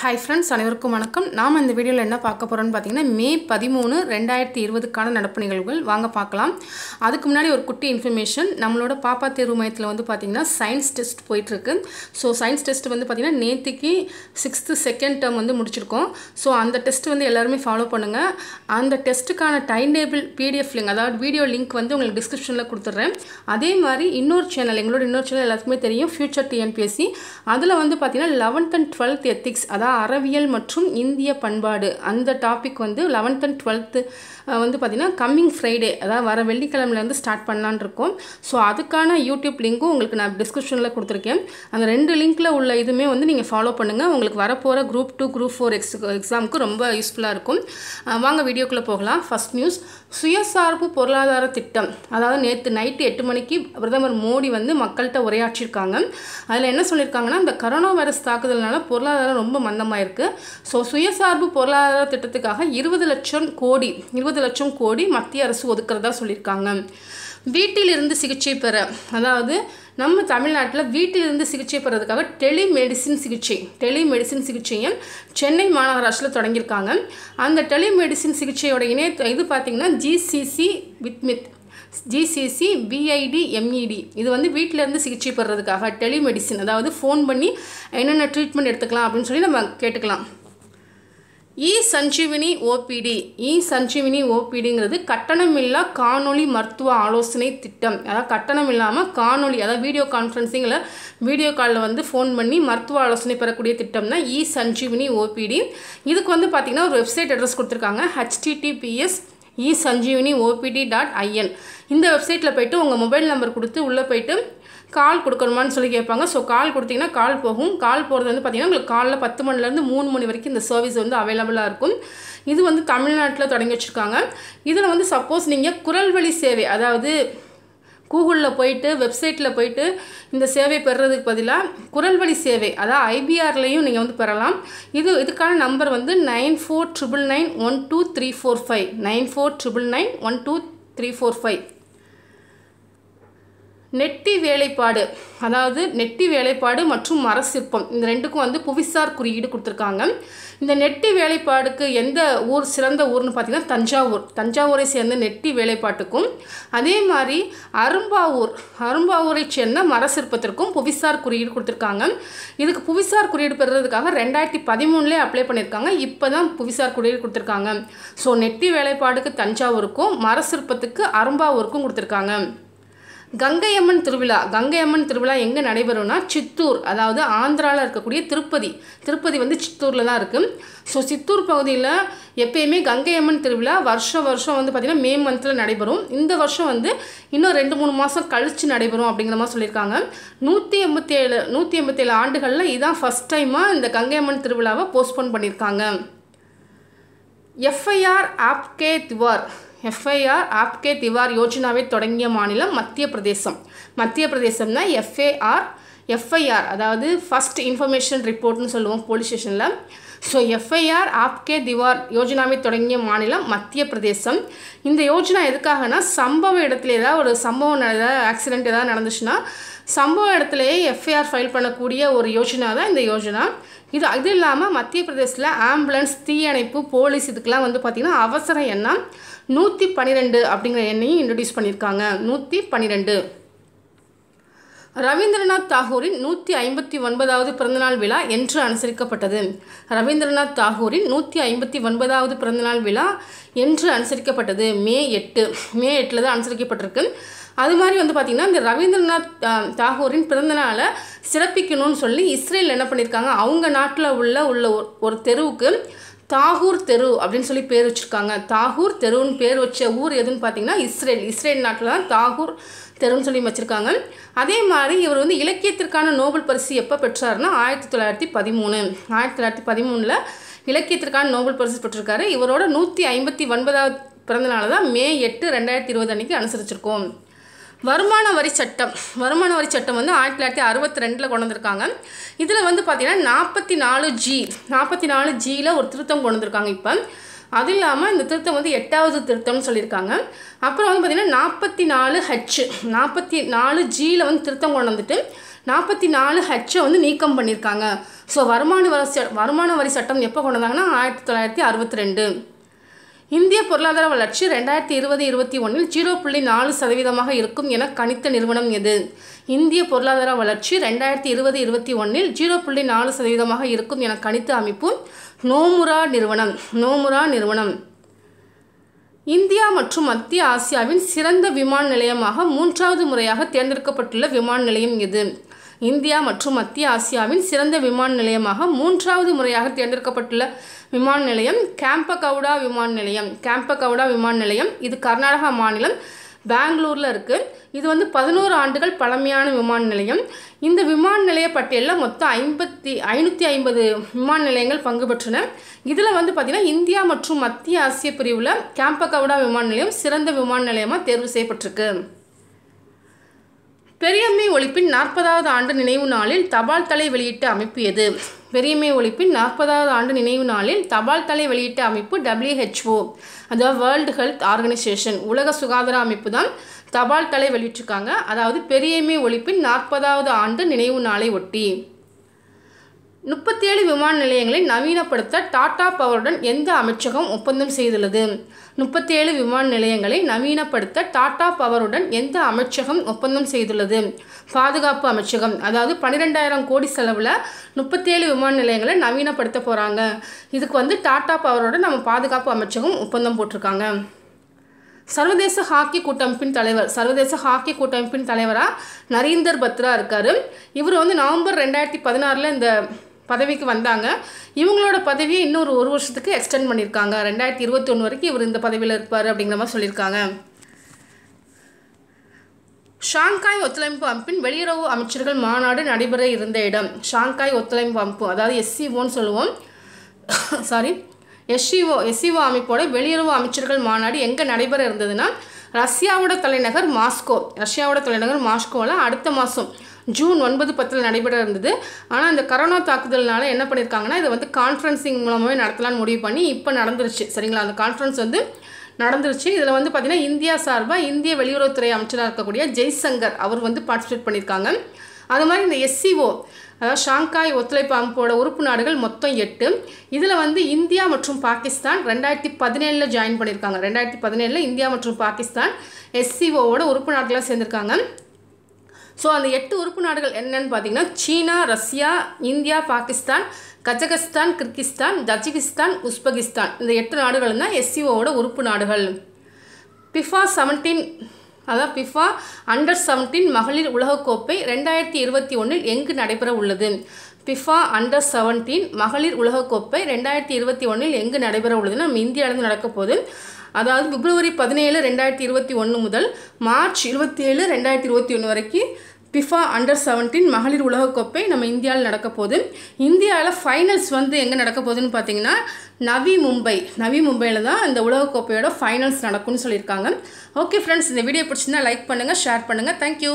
Hi friends அனைவருக்கும் வணக்கம். நாம் இந்த வீடியோவில் என்ன பார்க்க போகிறோம்னு பார்த்தீங்கன்னா மே பதிமூணு ரெண்டாயிரத்தி இருபதுக்கான நடப்பு நிகழ்வுகள் வாங்க பார்க்கலாம். அதுக்கு முன்னாடி ஒரு குட்டி இன்ஃபர்மேஷன் நம்மளோட பாப்பா தேர்வு மையத்தில் வந்து பார்த்திங்கன்னா சயின்ஸ் டெஸ்ட் போயிட்டுருக்கு. ஸோ சயின்ஸ் டெஸ்ட் வந்து பார்த்திங்கன்னா நேற்றுக்கு சிக்ஸ்த்து செகண்ட் டேர்ம் வந்து முடிச்சிருக்கோம். ஸோ அந்த டெஸ்ட் வந்து எல்லாருமே ஃபாலோ பண்ணுங்கள் அந்த டெஸ்ட்டுக்கான டைம் டேபிள் பிடிஎஃப் லிங்க் அதாவது வீடியோ லிங்க் வந்து உங்களுக்கு டிஸ்கிரிப்ஷனில் கொடுத்துட்றேன் அதே மாதிரி இன்னொரு சேனல் எங்களோட இன்னொரு சேனல் எல்லாத்துக்குமே தெரியும் ஃபியூச்சர் டிஎன்பிஎஸ்சி அதில் வந்து பார்த்திங்கன்னா லெவன்த் அண்ட் டுவெல்த் எத்திக்ஸ் அதாவது அறவியல் மற்றும் இந்திய பண்பாடு. அந்த டாபிக் வந்து லெவன்த் அண்ட் டுவெல்த்து வந்து பார்த்திங்கன்னா கம்மிங் ஃப்ரைடே அதாவது வர வெள்ளிக்கிழமையிலேருந்து ஸ்டார்ட் பண்ணலான்னு இருக்கோம். ஸோ அதுக்கான யூடியூப் லிங்க்கும் உங்களுக்கு நான் டிஸ்கிரிப்ஷனில் கொடுத்துருக்கேன். அந்த ரெண்டு லிங்க்கில் உள்ள இதுவுமே வந்து நீங்கள் ஃபாலோ பண்ணுங்கள் உங்களுக்கு வரப்போகிற குரூப் டூ குரூப் ஃபோர் எக்ஸ் எக்ஸாமுக்கு ரொம்ப யூஸ்ஃபுல்லாக இருக்கும். வாங்க வீடியோக்குள்ளே போகலாம். ஃபஸ்ட் நியூஸ் சுயசார்பு பொருளாதார திட்டம். அதாவது நேற்று நைட்டு எட்டு மணிக்கு பிரதமர் மோடி வந்து மக்கள்கிட்ட உரையாற்றியிருக்காங்க. அதில் என்ன சொல்லியிருக்காங்கன்னா இந்த கரோனா வைரஸ் தாக்குதல்னால பொருளாதாரம் ரொம்ப மந்தமாயிருக்கு ஸோ சுயசார்பு பொருளாதார திட்டத்துக்காக இருபது லட்சம் கோடி இருபது லட்சம் கோடி மத்திய அரசு ஒதுக்குறதா சொல்லியிருக்காங்க. வீட்டிலிருந்து சிகிச்சை பெற அதாவது நம்ம தமிழ்நாட்டில் வீட்டிலிருந்து சிகிச்சை பெறதுக்காக டெலிமெடிசின் சிகிச்சை டெலிமெடிசின் சிகிச்சையும் சென்னை மாநகராட்சியில் தொடங்கியிருக்காங்க. அந்த டெலிமெடிசின் சிகிச்சையோட இணைய இது பார்த்திங்கன்னா ஜிசிசி வித்மித் ஜிசிசி பிஐடி எம்இடி இது வந்து வீட்டிலேருந்து சிகிச்சை பெறதுக்காக டெலிமெடிசின் அதாவது ஃபோன் பண்ணி என்னென்ன ட்ரீட்மெண்ட் எடுத்துக்கலாம் அப்படின்னு சொல்லி நம்ம கேட்டுக்கலாம். E Sanjeevani OPD e Sanjeevani ஓபிடிங்கிறது கட்டணமில்லா காணொலி மருத்துவ ஆலோசனை திட்டம். அதாவது கட்டணம் இல்லாமல் காணொலி அதாவது வீடியோ கான்ஃபரன்சிங்கில் வீடியோ காலில் வந்து ஃபோன் பண்ணி மருத்துவ ஆலோசனை பெறக்கூடிய திட்டம் தான் இ சஞ்சீவினி ஓபிடி இதுக்கு வந்து பார்த்திங்கன்னா ஒரு வெப்சைட் அட்ரஸ் கொடுத்துருக்காங்க HTTPS e Sanjeevani OPD dot IN. இந்த வெப்சைட்டில் போய்ட்டு உங்கள் மொபைல் நம்பர் கொடுத்து உள்ளே போய்ட்டு கால் கொடுக்கணுமான்னு சொல்லி கேட்பாங்க. ஸோ கால் கொடுத்தீங்கன்னா கால் போகும். கால் போகிறது வந்து பார்த்திங்கன்னா உங்களுக்கு காலைல பத்து மணிலேருந்து மூணு மணி வரைக்கும் இந்த சர்வீஸ் வந்து அவைலபிளாக இருக்கும். இது வந்து தமிழ்நாட்டில் தொடங்கி வச்சுருக்காங்க. இதில் வந்து சப்போஸ் நீங்கள் குரல் வழி சேவை அதாவது கூகுளில் போயிட்டு வெப்சைட்டில் போயிட்டு இந்த சேவை பெறுறதுக்கு பதிலாக குரல் வழி சேவை அதாவது ஐபிஆர்லேயும் நீங்கள் வந்து பெறலாம். இது இதுக்கான நம்பர் வந்து nine four triple nine one two three four five nine four triple nine one two three four five நெட்டி வேலைப்பாடு அதாவது நெட்டி வேலைப்பாடு மற்றும் மர சிற்பம் இந்த ரெண்டுக்கும் வந்து புவிசார் குறியீடு கொடுத்துருக்காங்க. இந்த நெட்டி வேலைப்பாடுக்கு எந்த ஊர் சிறந்த ஊர்னு பார்த்தீங்கன்னா தஞ்சாவூர். தஞ்சாவூரை சேர்ந்த நெட்டி வேலைப்பாட்டுக்கும் அதே மாதிரி அரும்பாவூர் அரும்பாவூரை சேர்ந்த மர சிற்பத்திற்கும் புவிசார் குறியீடு கொடுத்துருக்காங்க. இதுக்கு புவிசார் குறியீடு பெறுறதுக்காக ரெண்டாயிரத்தி பதிமூணுலேயே அப்ளை பண்ணியிருக்காங்க. இப்போ தான் புவிசார் குறியீடு கொடுத்துருக்காங்க. ஸோ நெட்டி வேலைப்பாடுக்கு தஞ்சாவூருக்கும் மர சிற்பத்துக்கு அரும்பாவூருக்கும் கொடுத்துருக்காங்க. கங்கையம்மன் திருவிழா. கங்கையம்மன் திருவிழா எங்கே நடைபெறும்னா சித்தூர் அதாவது ஆந்திராவில் இருக்கக்கூடிய திருப்பதி. திருப்பதி வந்து சித்தூரில் தான் இருக்குது ஸோ சித்தூர் பகுதியில் எப்பயுமே கங்கையம்மன் திருவிழா வருஷம் வருஷம் வந்து பார்த்திங்கன்னா மே மந்தில் நடைபெறும். இந்த வருஷம் வந்து இன்னும் ரெண்டு மூணு மாதம் கழித்து நடைபெறும் அப்படிங்கிற மாதிரி சொல்லியிருக்காங்க. நூற்றி எண்பத்தி ஏழு நூற்றி எண்பத்தேழு ஆண்டுகளில் இதான் ஃபஸ்ட் டைமாக இந்த கங்கையம்மன் திருவிழாவை போஸ்ட்போன் பண்ணியிருக்காங்க. எஃப்ஐஆர் ஆப்கே திவார் எஃப்ஐஆர் ஆப்கே திவார் யோஜனாவை தொடங்கிய மாநிலம் மத்திய பிரதேசம் மத்திய பிரதேசம்னா எஃப்ஏஆர் எஃப்ஐஆர் அதாவது ஃபஸ்ட் இன்ஃபர்மேஷன் ரிப்போர்ட்னு சொல்லுவோம் போலீஸ் ஸ்டேஷனில் ஸோ எஃப்ஐஆர் ஆப்கே திவார் யோஜனாவை தொடங்கிய மாநிலம் மத்திய பிரதேசம் இந்த யோஜனா எதுக்காகனா சம்பவ இடத்துல ஏதாவது ஒரு சம்பவம் ஏதாவது ஆக்சிடெண்ட் ஏதாவது நடந்துச்சுன்னா சம்பவ இடத்துலையே எஃப்ஐஆர் ஃபைல் பண்ணக்கூடிய ஒரு யோஜனா தான் இந்த யோஜனா. இது அது இல்லாமல் மத்திய பிரதேசத்தில் ஆம்புலன்ஸ் தீயணைப்பு போலீஸ் இதுக்கெலாம் வந்து பார்த்திங்கன்னா அவசர எண்ணம். நூற்றி பன்னிரெண்டு அப்படிங்கிற எண்ணையும் இன்ட்ரடியூஸ் பண்ணியிருக்காங்க. நூற்றி பன்னிரெண்டு ரவீந்திரநாத் தாகூரின் நூற்றி ஐம்பத்தி ஒன்பதாவது பிறந்தநாள் விழா என்று அனுசரிக்கப்பட்டது. ரவீந்திரநாத் தாகூரின் நூற்றி ஐம்பத்தி ஒன்பதாவது பிறந்தநாள் விழா என்று அனுசரிக்கப்பட்டது. மே எட்டு. மே எட்டில் தான் அனுசரிக்கப்பட்டிருக்கு. அது மாதிரி வந்து பார்த்திங்கன்னா இந்த ரவீந்திரநாத் தாகூரின் பிறந்தநாளை சிறப்பிக்கணும்னு சொல்லி இஸ்ரேல் என்ன பண்ணியிருக்காங்க? அவங்க நாட்டில் உள்ள உள்ள ஒரு தெருவுக்கு தாகூர் தெரு அப்படின்னு சொல்லி பேர் வச்சுருக்காங்க. தாகூர் தெருன்னு பேர் வச்ச ஊர் எதுன்னு பார்த்தீங்கன்னா இஸ்ரேல். இஸ்ரேல் நாட்டில் தான் தாகூர் தெருன்னு சொல்லி வச்சுருக்காங்க அதே மாதிரி இவர் வந்து இலக்கியத்திற்கான நோபல் பரிசு எப்போ பெற்றாருன்னா ஆயிரத்தி தொள்ளாயிரத்தி பதிமூணு. ஆயிரத்தி தொள்ளாயிரத்தி பதிமூணில் இலக்கியத்திற்கான நோபல் பரிசு பெற்றிருக்காரு. இவரோட நூற்றி ஐம்பத்தி ஒன்பதாவது பிறந்தநாள் தான் மே எட்டு ரெண்டாயிரத்தி இருபது அன்றைக்கி அனுசரிச்சிருக்கோம். வருமான வரி சட்டம். வருமான வரி சட்டம் வந்து ஆயிரத்தி தொள்ளாயிரத்தி அறுபத்தி ரெண்டில் கொண்டு வந்திருக்காங்க. இதில் வந்து பார்த்திங்கன்னா நாற்பத்தி நாலு ஜி நாற்பத்தி நாலு ஜியில் ஒரு திருத்தம் கொண்டு வந்திருக்காங்க இப்போ. அது இல்லாமல் இந்த திருத்தம் வந்து எட்டாவது திருத்தம்னு சொல்லியிருக்காங்க. அப்புறம் வந்து பார்த்திங்கன்னா நாற்பத்தி நாலு ஹச் நாற்பத்தி நாலு ஜியில் வந்து திருத்தம் கொண்டு வந்துட்டு நாற்பத்தி நாலு ஹெச்சை வந்து நீக்கம் பண்ணியிருக்காங்க. ஸோ வருமான வரி ச- வருமான வரி சட்டம் எப்போ கொண்டு வந்தாங்கன்னா ஆயிரத்தி தொள்ளாயிரத்தி அறுபத்தி ரெண்டு இந்திய பொருளாதார வளர்ச்சி ரெண்டாயிரத்தி இருபது இருபத்தி ஒன்றில் ஜீரோ புள்ளி நாலு சதவீதமாக இருக்கும் என கணித்த நிறுவனம் எது? இந்திய பொருளாதார வளர்ச்சி ரெண்டாயிரத்தி இருபது இருபத்தி ஒன்றில் ஜீரோ புள்ளி நாலு சதவீதமாக இருக்கும் என கணித்த அமைப்பு நோமுரா நிறுவனம். நோமுரா நிறுவனம். இந்தியா மற்றும் மத்திய ஆசியாவின் சிறந்த விமான நிலையமாக மூன்றாவது முறையாக தேர்ந்தெடுக்கப்பட்டுள்ள விமான நிலையம் எது? இந்தியா மற்றும் மத்திய ஆசியாவின் சிறந்த விமான நிலையமாக மூன்றாவது முறையாக தேர்ந்தெடுக்கப்பட்டுள்ள விமான நிலையம் கேம்பகவுடா விமான நிலையம். கேம்பகவுடா விமான நிலையம் இது கர்நாடகா மாநிலம் பெங்களூரில் இருக்குது இது வந்து பதினோரு ஆண்டுகள் பழமையான விமான நிலையம். இந்த விமான நிலைய பட்டியலில் மொத்தம் ஐம்பத்தி ஐநூற்றி ஐம்பது விமான நிலையங்கள் பங்கு பெற்றன. இதில் வந்து பார்த்திங்கன்னா இந்தியா மற்றும் மத்திய ஆசிய பிரிவில் கேம்பகவுடா விமான நிலையம் சிறந்த விமான நிலையமாக தேர்வு செய்யப்பட்டிருக்கு. பெரியம்மை ஒழிப்பின் நாற்பதாவது ஆண்டு நினைவு நாளில் தபால் தலை வெளியிட்ட அமைப்பு எது? பெரியம்மை ஒழிப்பின் நாற்பதாவது ஆண்டு நினைவு நாளில் தபால் தலை வெளியிட்ட அமைப்பு டபிள்யூஹெச்ஓ அதாவது வேர்ல்டு ஹெல்த் ஆர்கனைசேஷன் உலக சுகாதார அமைப்பு தான் தபால் தலை வெளியிட்டிருக்காங்க. அதாவது பெரியம்மை ஒழிப்பின் நாற்பதாவது ஆண்டு நினைவு நாளை ஒட்டி. முப்பத்தேழு விமான நிலையங்களை நவீனப்படுத்த டாடா பவருடன் எந்த அமைச்சகம் ஒப்பந்தம் செய்துள்ளது. முப்பத்தேழு விமான நிலையங்களை நவீனப்படுத்த டாடா பவருடன் எந்த அமைச்சகம் ஒப்பந்தம் செய்துள்ளது. பாதுகாப்பு அமைச்சகம் அதாவது பன்னிரெண்டாயிரம் கோடி செலவில் முப்பத்தேழு விமான நிலையங்களை நவீனப்படுத்த போகிறாங்க இதுக்கு வந்து டாடா பவரோட நம்ம பாதுகாப்பு அமைச்சகம் ஒப்பந்தம் போட்டிருக்காங்க. சர்வதேச ஹாக்கி கூட்டமைப்பின் தலைவர் சர்வதேச ஹாக்கி கூட்டமைப்பின் தலைவராக நரீந்தர் பத்ரா இருக்கார். இவர் வந்து நவம்பர் ரெண்டாயிரத்தி பதினாறில் இந்த பதவிக்கு வந்தாங்க. இவங்களோட பதவியை இன்னொரு ஒரு வருஷத்துக்கு எக்ஸ்டெண்ட் பண்ணியிருக்காங்க. ரெண்டாயிரத்தி இருபத்தி ஒன்று வரைக்கும் இவர் இந்த பதவியில் இருப்பார் அப்படிங்கிற மாதிரி சொல்லியிருக்காங்க. ஷாங்காய் ஒத்துழைப்பு அமைப்பின் வெளியுறவு அமைச்சர்கள் மாநாடு நடைபெற இருந்த இடம். ஷாங்காய் ஒத்துழைப்பு அமைப்பு அதாவது எஸ்சிஓன்னு சொல்லுவோம். சாரி எஸ்சிஓ எஸ்சிஓ அமைப்போட வெளியுறவு அமைச்சர்கள் மாநாடு எங்கே நடைபெற இருந்ததுன்னா ரஷ்யாவோட தலைநகர் மாஸ்கோ. ரஷ்யாவோட தலைநகர் மாஸ்கோவில் அடுத்த மாதம் ஜூன் ஒன்பது பத்தில் நடைபெற இருந்தது ஆனால் இந்த கரோனா தாக்குதல்னால என்ன பண்ணியிருக்காங்கன்னா இதை வந்து கான்ஃபரன்சிங் மூலமாகவே நடத்தலாம்னு முடிவு பண்ணி இப்போ நடந்துருச்சு. சரிங்களா? அந்த கான்ஃபரன்ஸ் வந்து நடந்துருச்சு. இதில் வந்து பார்த்திங்கன்னா இந்தியா சார்பாக இந்திய வெளியுறவுத்துறை அமைச்சராக இருக்கக்கூடிய ஜெய்சங்கர் அவர் வந்து பார்ட்டிசிபேட் பண்ணியிருக்காங்க அது மாதிரி இந்த எஸ்சிஓ அதாவது ஷாங்காய் ஒத்துழைப்பு அமைப்போட உறுப்பு நாடுகள் மொத்தம் எட்டு. இதில் வந்து இந்தியா மற்றும் பாகிஸ்தான் ரெண்டாயிரத்தி பதினேழில் ஜாயின் பண்ணியிருக்காங்க ரெண்டாயிரத்தி பதினேழில் இந்தியா மற்றும் பாகிஸ்தான் எஸ்சிஓவோட உறுப்பு நாடுகளாக சேர்ந்திருக்காங்க. ஸோ அந்த எட்டு உறுப்பு நாடுகள் என்னென்னு பார்த்தீங்கன்னா China Russia India Pakistan Kazakhstan Kyrgyzstan Tajikistan Uzbekistan. இந்த எட்டு நாடுகள் தான் எஸ்சிஓவோட உறுப்பு நாடுகள். பிஃபா செவன்டீன் அதாவது பிஃபா அண்டர் செவன்டீன் மகளிர் உலகக்கோப்பை ரெண்டாயிரத்தி இருபத்தி ஒன்றில் எங்கு நடைபெற உள்ளது? பிஃபா அண்டர் செவன்டீன் மகளிர் உலகக்கோப்பை ரெண்டாயிரத்தி இருபத்தி ஒன்றில் எங்கு நடைபெற உள்ளது நம்ம இந்தியாவிலேருந்து நடக்க போகுது அதாவது பிப்ரவரி பதினேழு ரெண்டாயிரத்தி இருபத்தி ஒன்று முதல் மார்ச் இருபத்தி ஏழு ரெண்டாயிரத்தி இருபத்தி ஒன்று வரைக்கும் பிஃபா அண்டர் செவன்டீன் மகளிர் உலகக்கோப்பை நம்ம இந்தியாவில் நடக்க போகுது. இந்தியாவில் ஃபைனல்ஸ் வந்து எங்கே நடக்க போகுதுன்னு பார்த்தீங்கன்னா நவி மும்பை. நவி மும்பையில் தான் இந்த உலகக்கோப்பையோட ஃபைனல்ஸ் நடக்கும்னு சொல்லியிருக்காங்க. ஓகே ஃப்ரெண்ட்ஸ் இந்த வீடியோ பிடிச்சிருந்தா லைக் பண்ணுங்கள் ஷேர் பண்ணுங்கள் தேங்க்யூ